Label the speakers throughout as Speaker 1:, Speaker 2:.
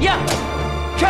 Speaker 1: 呀，去！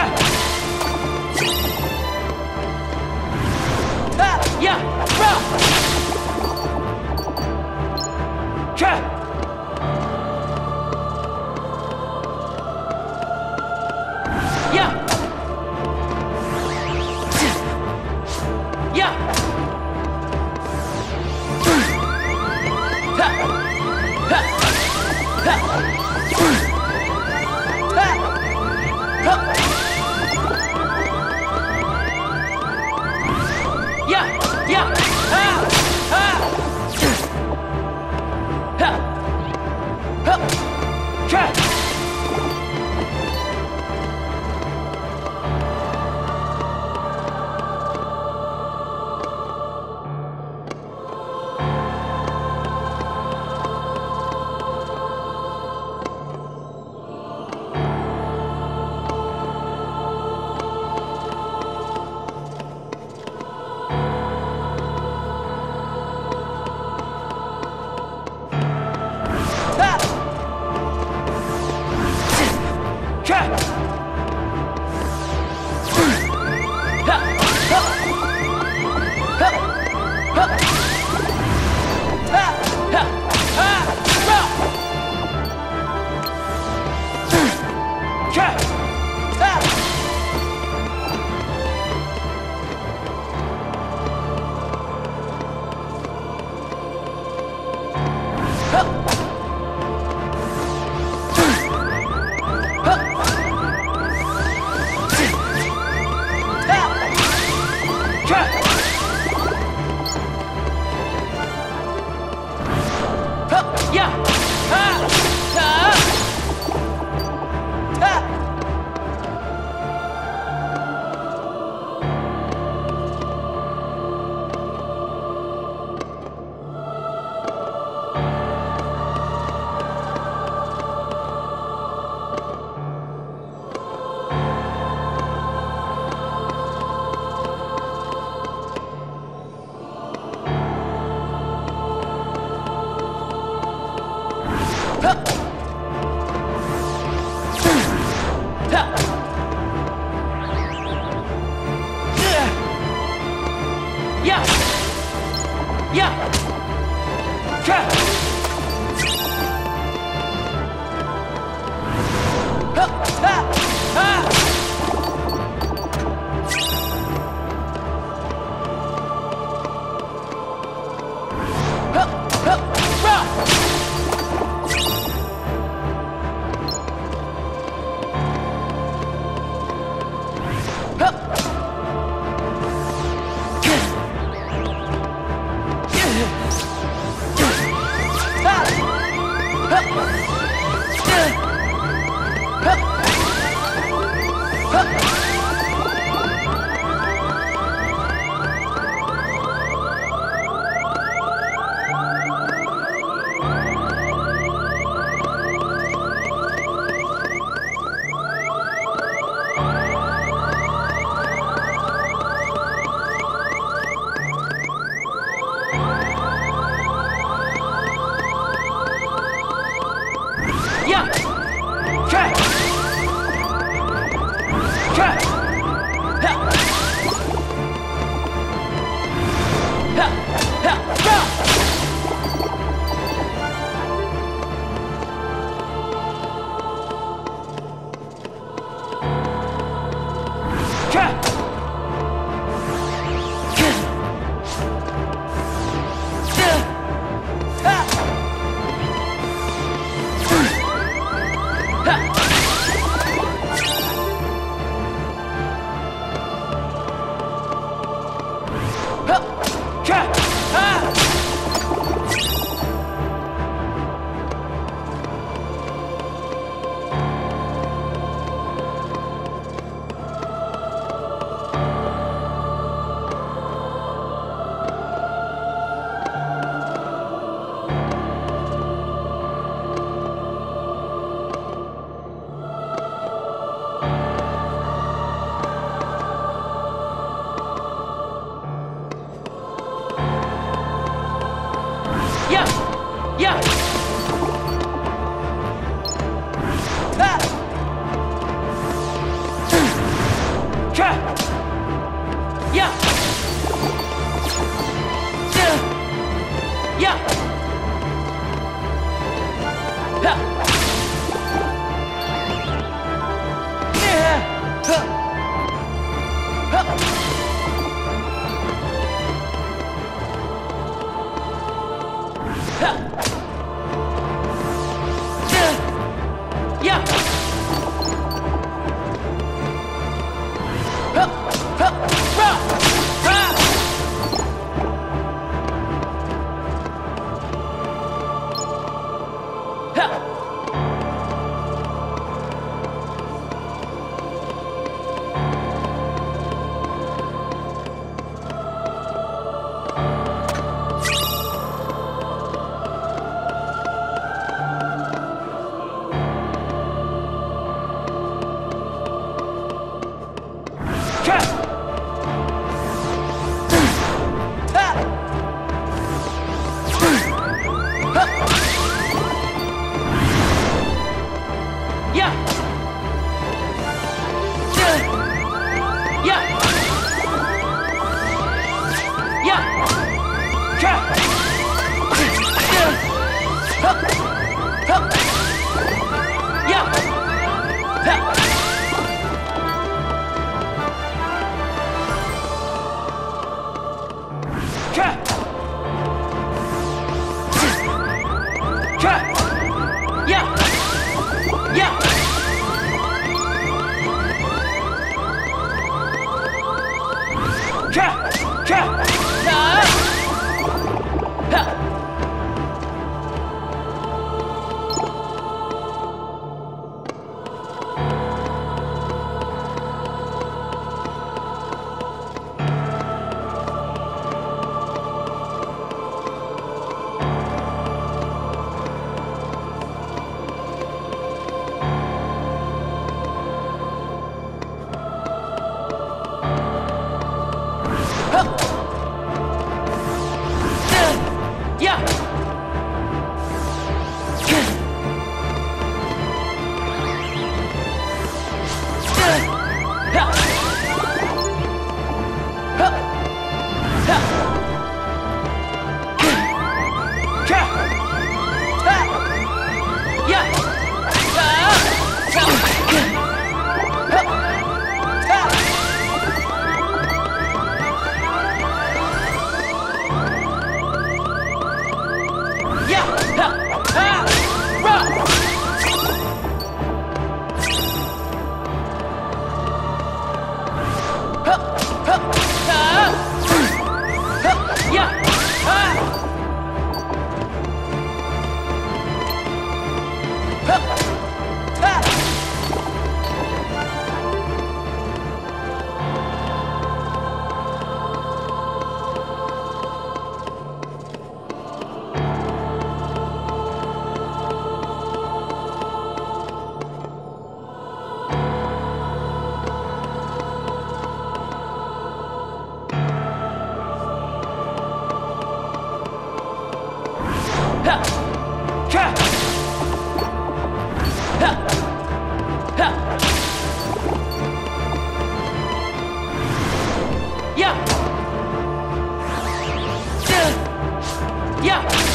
Speaker 1: Yeah.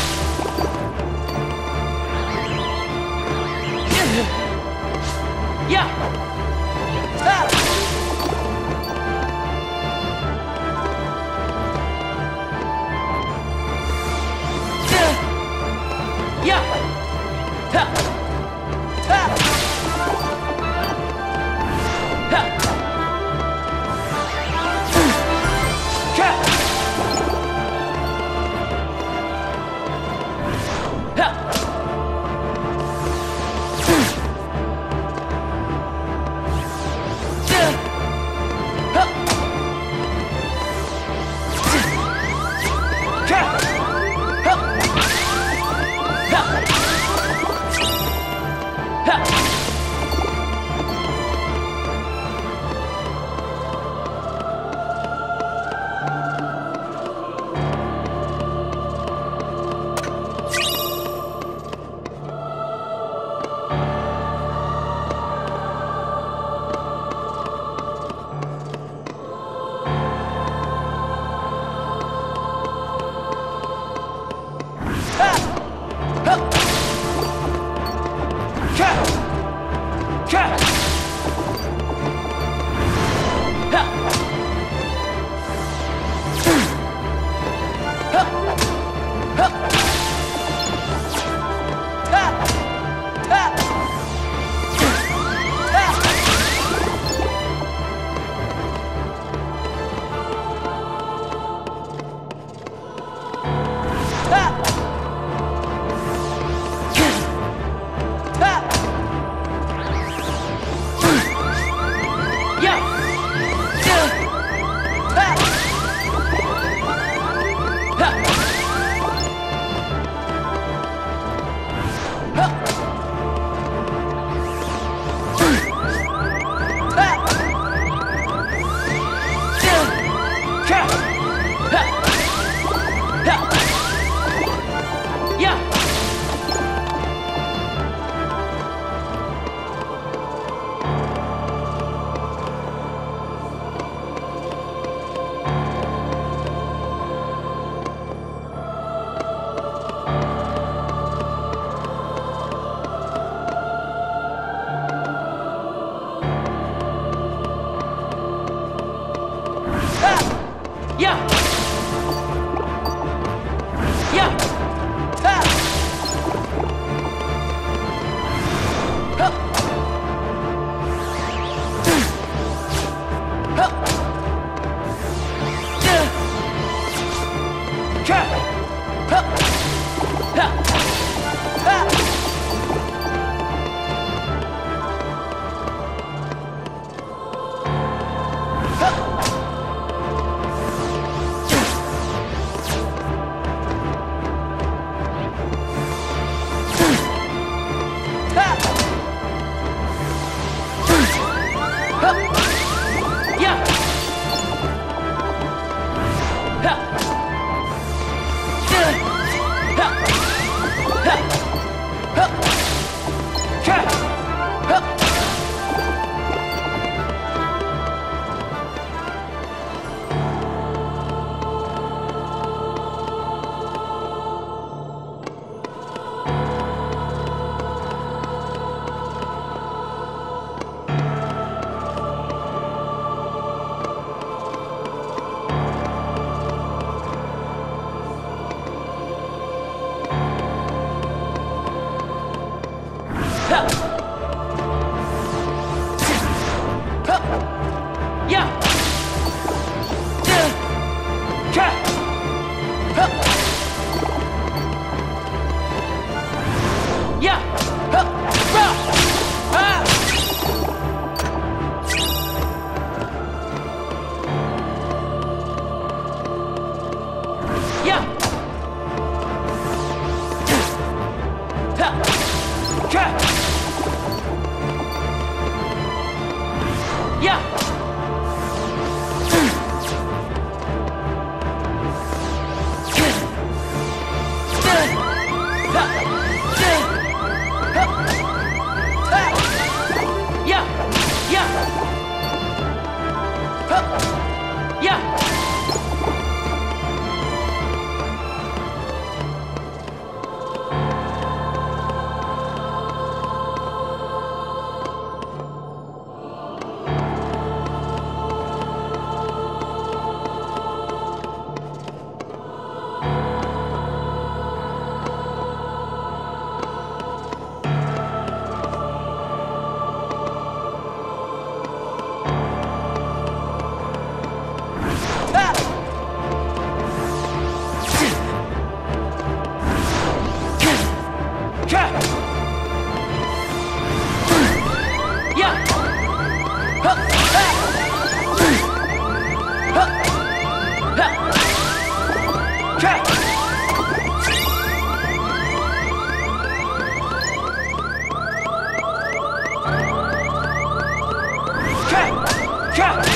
Speaker 1: 看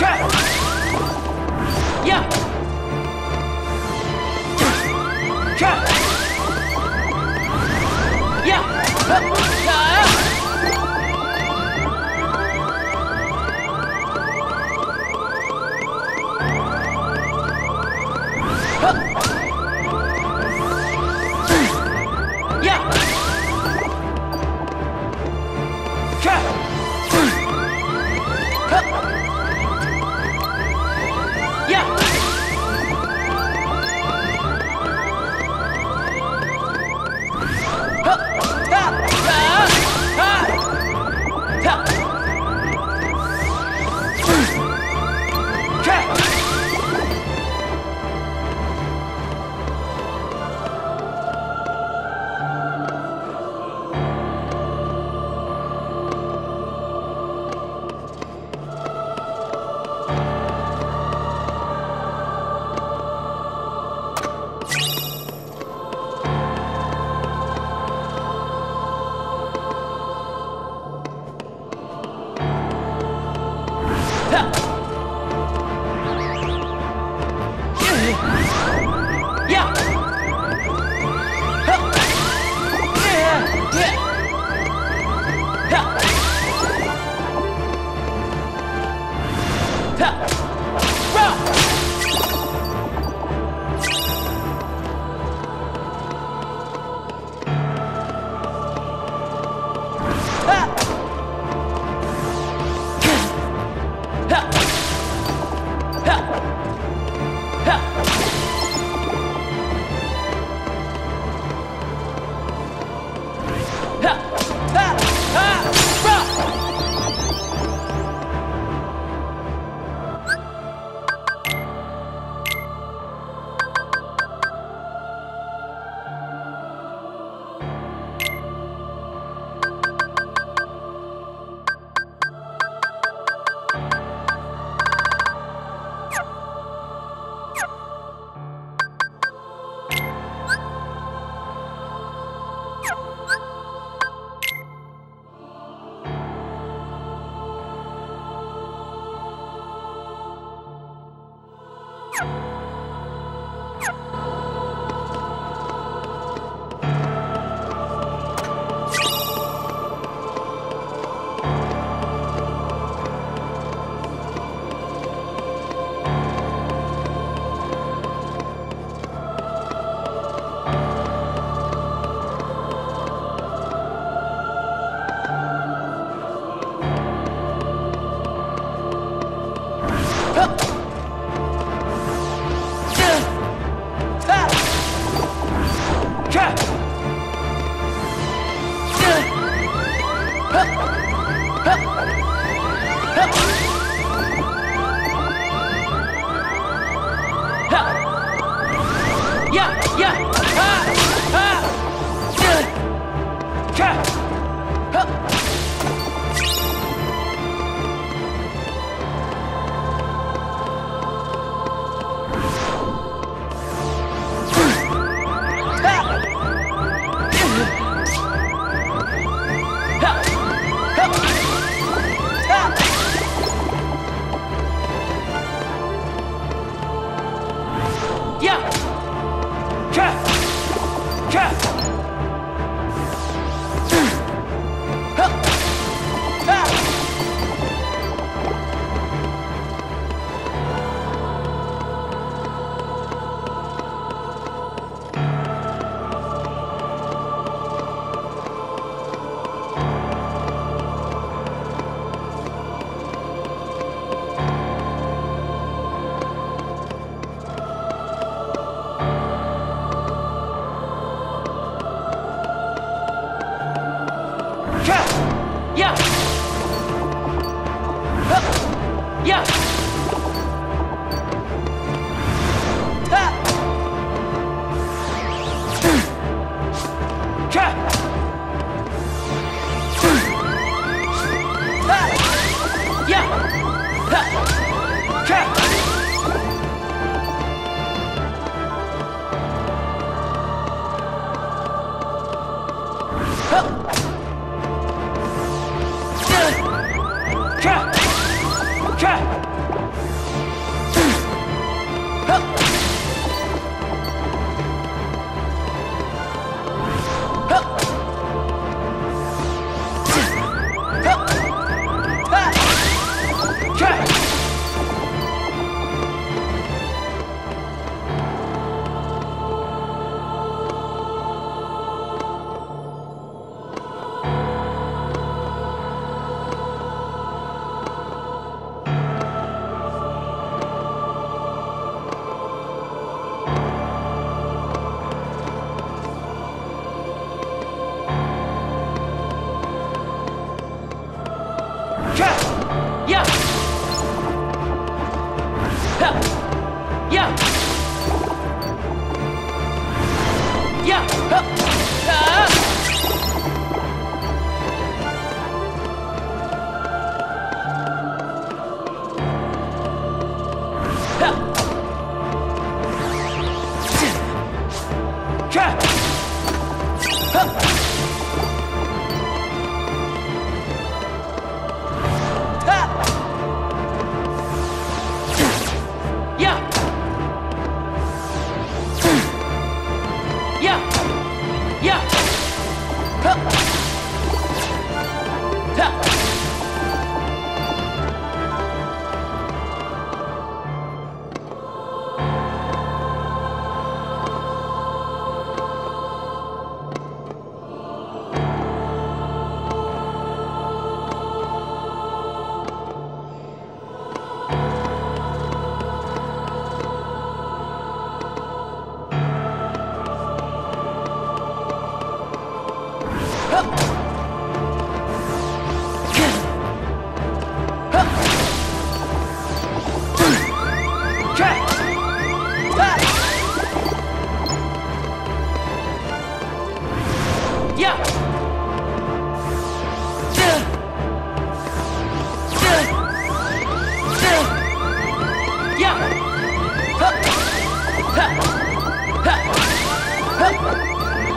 Speaker 1: 看。停 Yeah. Yeah.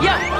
Speaker 1: Yeah.